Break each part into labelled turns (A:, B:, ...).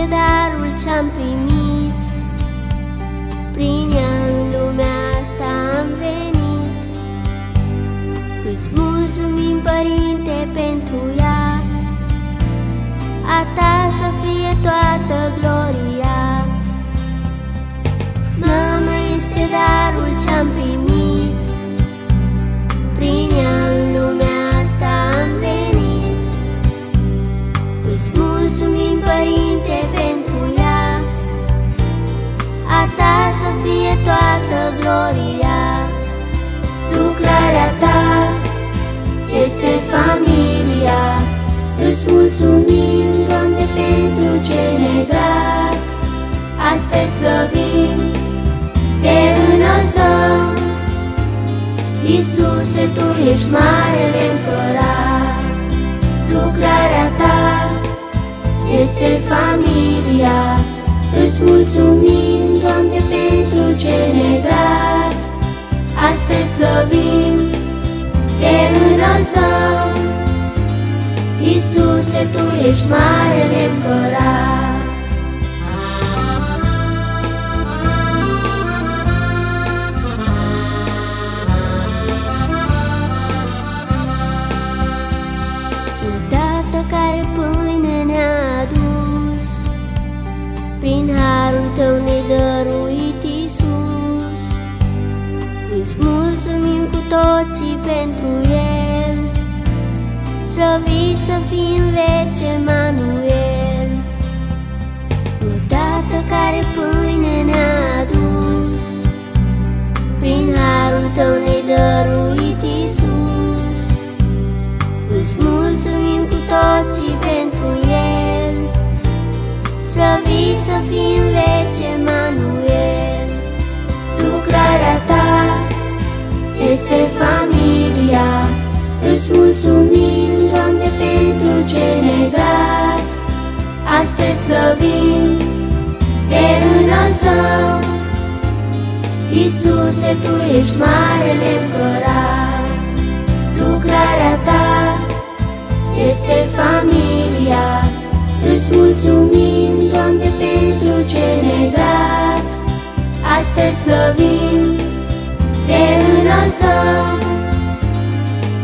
A: este darul ce-am primit. Prin ea în lumea asta am venit. Îți mulțumim, Părinte, pentru ea. A ta ce ne-ai dat Astăzi slăvim, te înălțăm. Iisuse, Tu ești marele împărat. Lucrarea Ta este familia. Îți mulțumim, Doamne, pentru ce ne-ai dat. Astăzi slăvim, te înălțăm Iisuse, Tu ești marele împărat. Tată care pâine ne-a adus Prin harul Tău ne-ai dăruit, Iisus. Îți mulțumim cu toții pentru El Slăvit să fii în vece, Emanuel Un Tată care pâine ne-a adus Prin harul Tău ne-ai slăvim, te înălțăm Iisuse, Tu ești marele împărat. Lucrarea Ta este familia. Îți mulțumim, Doamne, pentru ce ne-ai dat. Astăzi slăvim, te înălțăm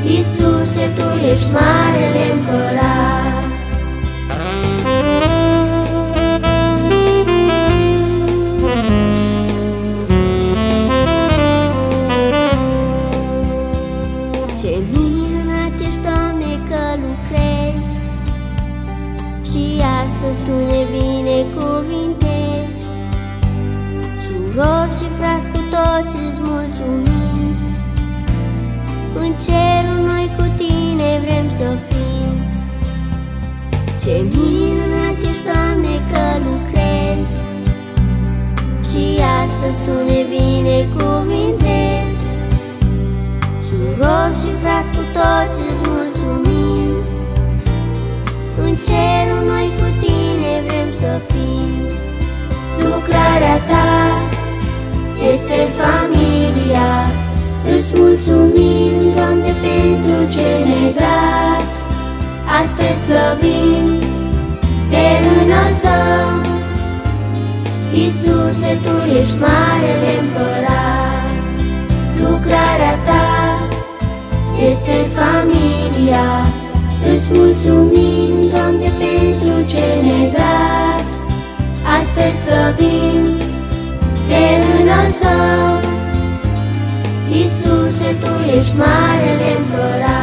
A: Iisuse, Tu ești marele împărat astăzi Tu ne binecuvintezi. Surori și frați cu toți îți mulțumim. În cerul noi cu Tine vrem să fim. Lucrarea Ta este familia. Îți mulțumim, Doamne, pentru ce ne-ai dat. Astăzi slăvim, ești marele împărat. Lucrarea Ta este familia. Îți mulțumim, Doamne, pentru ce ne-ai dat. Astăzi slăvim, te înălțăm. Iisuse, Tu ești marele împărat